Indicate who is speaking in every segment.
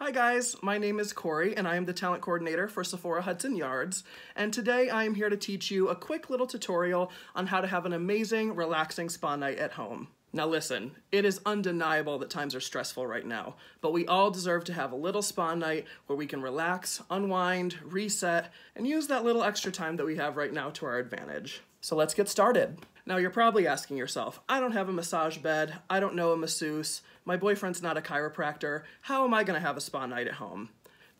Speaker 1: Hi guys, my name is Corey and I am the talent coordinator for Sephora Hudson Yards. And today I am here to teach you a quick little tutorial on how to have an amazing, relaxing spa night at home. Now listen, it is undeniable that times are stressful right now, but we all deserve to have a little spa night where we can relax, unwind, reset, and use that little extra time that we have right now to our advantage. So let's get started. Now you're probably asking yourself, I don't have a massage bed, I don't know a masseuse, my boyfriend's not a chiropractor, how am I gonna have a spa night at home?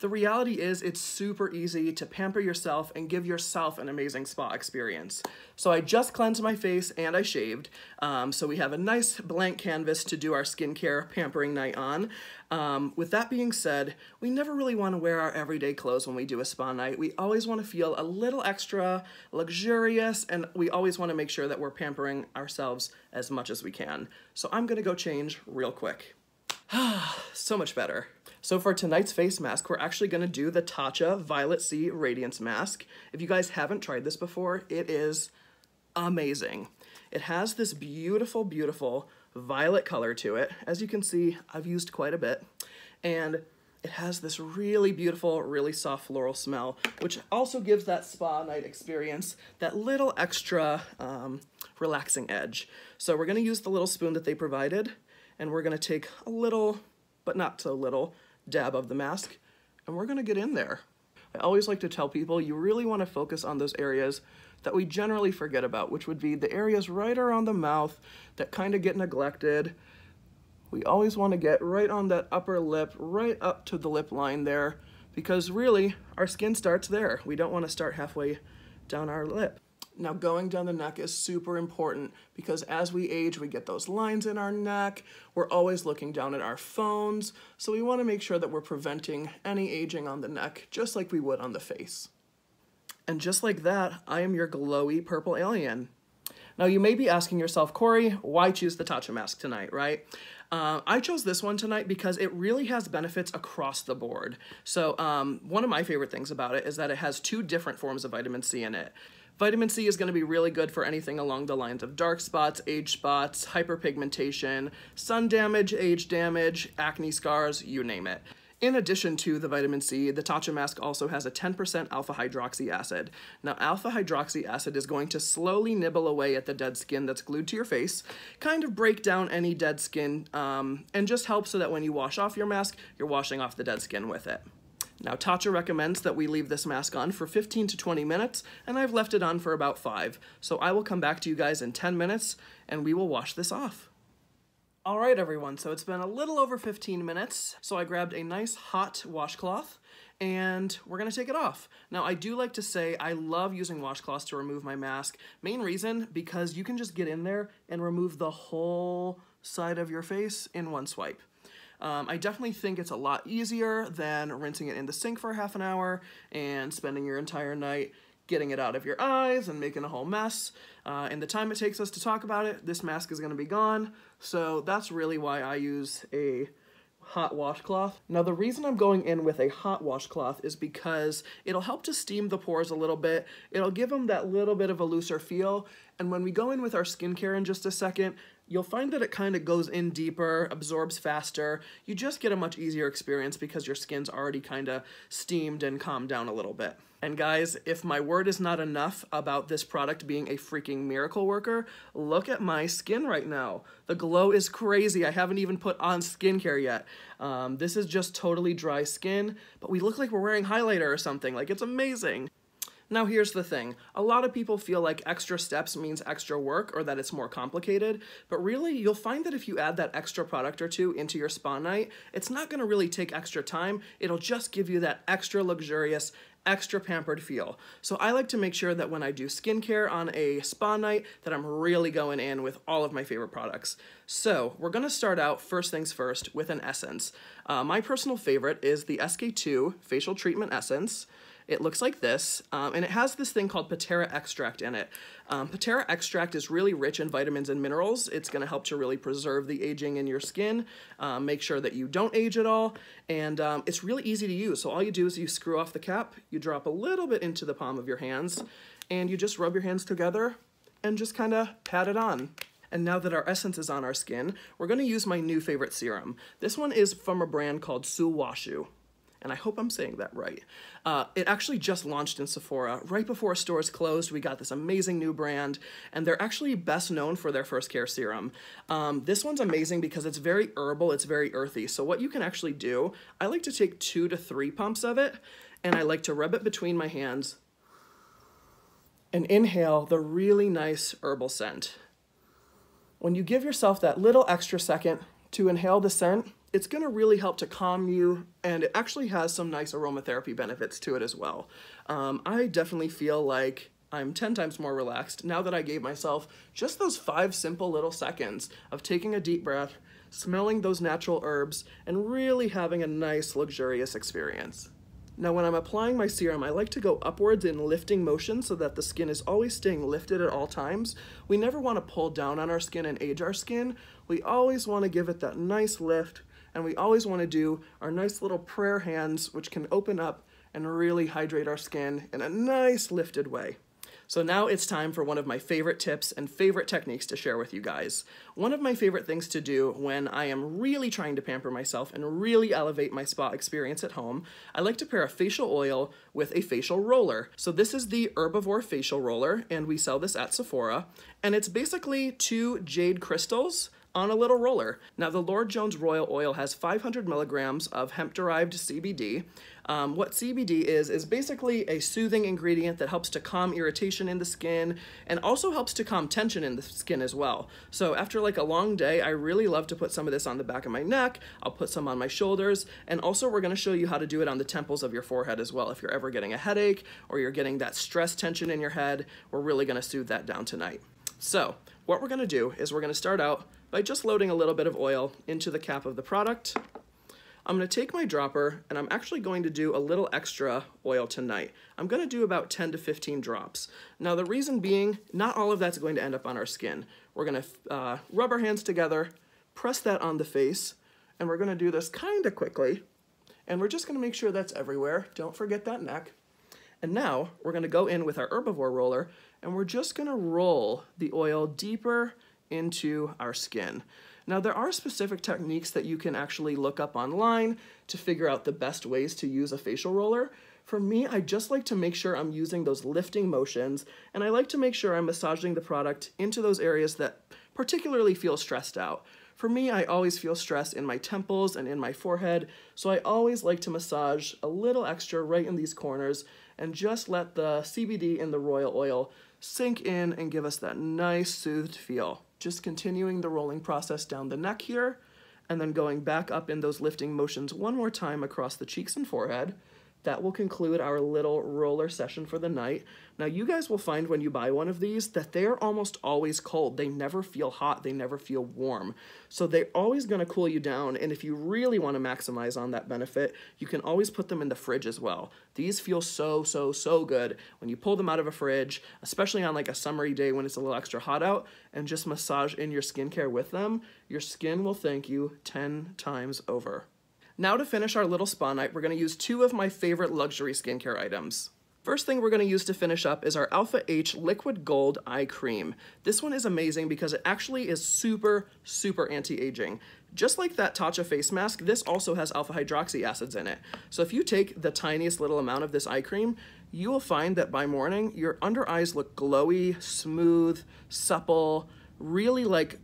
Speaker 1: The reality is it's super easy to pamper yourself and give yourself an amazing spa experience. So I just cleansed my face and I shaved. Um, so we have a nice blank canvas to do our skincare pampering night on. Um, with that being said, we never really want to wear our everyday clothes when we do a spa night. We always want to feel a little extra luxurious and we always want to make sure that we're pampering ourselves as much as we can. So I'm gonna go change real quick. so much better. So for tonight's face mask, we're actually gonna do the Tatcha Violet-C Radiance Mask. If you guys haven't tried this before, it is amazing. It has this beautiful, beautiful violet color to it. As you can see, I've used quite a bit. And it has this really beautiful, really soft floral smell, which also gives that spa night experience that little extra um, relaxing edge. So we're gonna use the little spoon that they provided, and we're gonna take a little, but not so little, dab of the mask, and we're gonna get in there. I always like to tell people you really wanna focus on those areas that we generally forget about, which would be the areas right around the mouth that kind of get neglected. We always wanna get right on that upper lip, right up to the lip line there, because really, our skin starts there. We don't wanna start halfway down our lip. Now going down the neck is super important because as we age, we get those lines in our neck. We're always looking down at our phones. So we wanna make sure that we're preventing any aging on the neck, just like we would on the face. And just like that, I am your glowy purple alien. Now you may be asking yourself, Corey, why choose the Tatcha mask tonight, right? Uh, I chose this one tonight because it really has benefits across the board. So um, one of my favorite things about it is that it has two different forms of vitamin C in it. Vitamin C is going to be really good for anything along the lines of dark spots, age spots, hyperpigmentation, sun damage, age damage, acne scars, you name it. In addition to the vitamin C, the Tatcha mask also has a 10% alpha hydroxy acid. Now, alpha hydroxy acid is going to slowly nibble away at the dead skin that's glued to your face, kind of break down any dead skin, um, and just help so that when you wash off your mask, you're washing off the dead skin with it. Now, Tatcha recommends that we leave this mask on for 15 to 20 minutes, and I've left it on for about 5. So I will come back to you guys in 10 minutes, and we will wash this off. All right, everyone, so it's been a little over 15 minutes, so I grabbed a nice hot washcloth, and we're gonna take it off. Now, I do like to say I love using washcloths to remove my mask. Main reason, because you can just get in there and remove the whole side of your face in one swipe. Um, I definitely think it's a lot easier than rinsing it in the sink for half an hour and spending your entire night getting it out of your eyes and making a whole mess. Uh, and the time it takes us to talk about it, this mask is going to be gone. So that's really why I use a hot washcloth. Now the reason I'm going in with a hot washcloth is because it'll help to steam the pores a little bit. It'll give them that little bit of a looser feel. And when we go in with our skincare in just a second, you'll find that it kind of goes in deeper, absorbs faster. You just get a much easier experience because your skin's already kind of steamed and calmed down a little bit. And guys, if my word is not enough about this product being a freaking miracle worker, look at my skin right now. The glow is crazy. I haven't even put on skincare yet. Um, this is just totally dry skin, but we look like we're wearing highlighter or something. Like, it's amazing. Now here's the thing, a lot of people feel like extra steps means extra work or that it's more complicated, but really you'll find that if you add that extra product or two into your spa night, it's not gonna really take extra time, it'll just give you that extra luxurious, extra pampered feel. So I like to make sure that when I do skincare on a spa night that I'm really going in with all of my favorite products. So we're gonna start out first things first with an essence. Uh, my personal favorite is the SK2 Facial Treatment Essence. It looks like this, um, and it has this thing called Pitera extract in it. Um, Pitera extract is really rich in vitamins and minerals. It's going to help to really preserve the aging in your skin, um, make sure that you don't age at all, and um, it's really easy to use. So all you do is you screw off the cap, you drop a little bit into the palm of your hands, and you just rub your hands together and just kind of pat it on. And now that our essence is on our skin, we're going to use my new favorite serum. This one is from a brand called Sulwhasoo and I hope I'm saying that right. Uh, it actually just launched in Sephora. Right before stores closed, we got this amazing new brand, and they're actually best known for their first care serum. Um, this one's amazing because it's very herbal, it's very earthy. So what you can actually do, I like to take two to three pumps of it, and I like to rub it between my hands and inhale the really nice herbal scent. When you give yourself that little extra second to inhale the scent, it's going to really help to calm you and it actually has some nice aromatherapy benefits to it as well. Um, I definitely feel like I'm 10 times more relaxed now that I gave myself just those five simple little seconds of taking a deep breath, smelling those natural herbs, and really having a nice luxurious experience. Now when I'm applying my serum, I like to go upwards in lifting motion so that the skin is always staying lifted at all times. We never want to pull down on our skin and age our skin. We always want to give it that nice lift and we always want to do our nice little prayer hands, which can open up and really hydrate our skin in a nice lifted way. So now it's time for one of my favorite tips and favorite techniques to share with you guys. One of my favorite things to do when I am really trying to pamper myself and really elevate my spa experience at home, I like to pair a facial oil with a facial roller. So this is the Herbivore facial roller and we sell this at Sephora and it's basically two jade crystals on a little roller. Now, the Lord Jones Royal Oil has 500 milligrams of hemp derived CBD. Um, what CBD is, is basically a soothing ingredient that helps to calm irritation in the skin and also helps to calm tension in the skin as well. So, after like a long day, I really love to put some of this on the back of my neck. I'll put some on my shoulders, and also, we're going to show you how to do it on the temples of your forehead as well. If you're ever getting a headache or you're getting that stress tension in your head, we're really going to soothe that down tonight. So, what we're going to do is we're going to start out by just loading a little bit of oil into the cap of the product. I'm to take my dropper and I'm actually going to do a little extra oil tonight. I'm going to do about 10 to 15 drops. Now the reason being, not all of that's going to end up on our skin. We're going to uh, rub our hands together, press that on the face, and we're going to do this kind of quickly. And we're just going to make sure that's everywhere. Don't forget that neck. And now we're going to go in with our herbivore roller and we're just going to roll the oil deeper into our skin. Now, there are specific techniques that you can actually look up online to figure out the best ways to use a facial roller. For me, I just like to make sure I'm using those lifting motions, and I like to make sure I'm massaging the product into those areas that particularly feel stressed out. For me, I always feel stress in my temples and in my forehead, so I always like to massage a little extra right in these corners and just let the CBD in the royal oil sink in and give us that nice soothed feel just continuing the rolling process down the neck here, and then going back up in those lifting motions one more time across the cheeks and forehead, that will conclude our little roller session for the night. Now, you guys will find when you buy one of these that they're almost always cold. They never feel hot, they never feel warm. So they're always going to cool you down. And if you really want to maximize on that benefit, you can always put them in the fridge as well. These feel so, so, so good when you pull them out of a fridge, especially on like a summery day when it's a little extra hot out, and just massage in your skincare with them. Your skin will thank you 10 times over. Now to finish our little spa night, we're going to use two of my favorite luxury skincare items. First thing we're going to use to finish up is our Alpha H Liquid Gold Eye Cream. This one is amazing because it actually is super, super anti-aging. Just like that Tatcha face mask, this also has alpha hydroxy acids in it. So if you take the tiniest little amount of this eye cream, you will find that by morning, your under eyes look glowy, smooth, supple, really like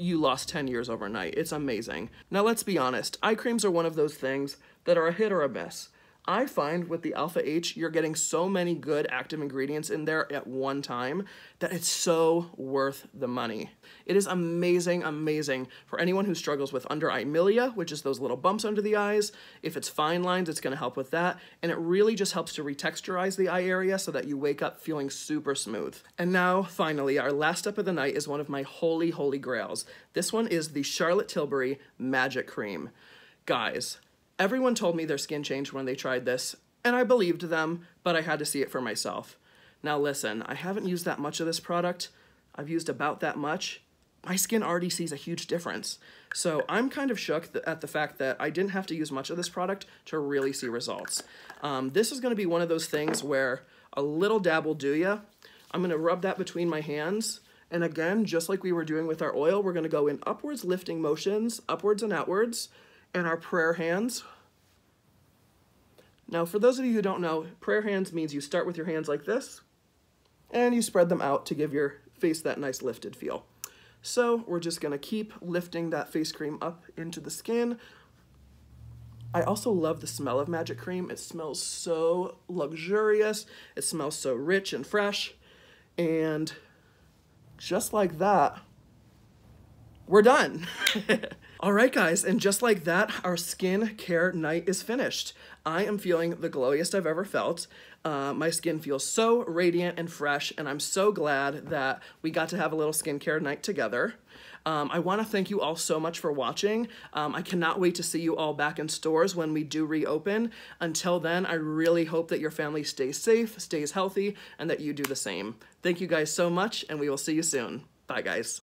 Speaker 1: you lost 10 years overnight. It's amazing. Now, let's be honest, eye creams are one of those things that are a hit or a miss. I find with the Alpha H, you're getting so many good active ingredients in there at one time that it's so worth the money. It is amazing, amazing for anyone who struggles with under eye milia, which is those little bumps under the eyes. If it's fine lines, it's gonna help with that. And it really just helps to retexturize the eye area so that you wake up feeling super smooth. And now, finally, our last step of the night is one of my holy, holy grails. This one is the Charlotte Tilbury Magic Cream. Guys, Everyone told me their skin changed when they tried this, and I believed them, but I had to see it for myself. Now listen, I haven't used that much of this product. I've used about that much. My skin already sees a huge difference. So I'm kind of shook at the fact that I didn't have to use much of this product to really see results. Um, this is gonna be one of those things where a little dab will do ya. I'm gonna rub that between my hands And again, just like we were doing with our oil, we're gonna go in upwards lifting motions, upwards and outwards, and our prayer hands. Now, for those of you who don't know, prayer hands means you start with your hands like this, and you spread them out to give your face that nice lifted feel. So we're just gonna keep lifting that face cream up into the skin. I also love the smell of magic cream. It smells so luxurious. It smells so rich and fresh. And just like that, we're done. All right, guys, and just like that, our skin care night is finished. I am feeling the glowiest I've ever felt. Uh, my skin feels so radiant and fresh, and I'm so glad that we got to have a little skincare night together. Um, I want to thank you all so much for watching. Um, I cannot wait to see you all back in stores when we do reopen. Until then, I really hope that your family stays safe, stays healthy, and that you do the same. Thank you guys so much, and we will see you soon. Bye, guys.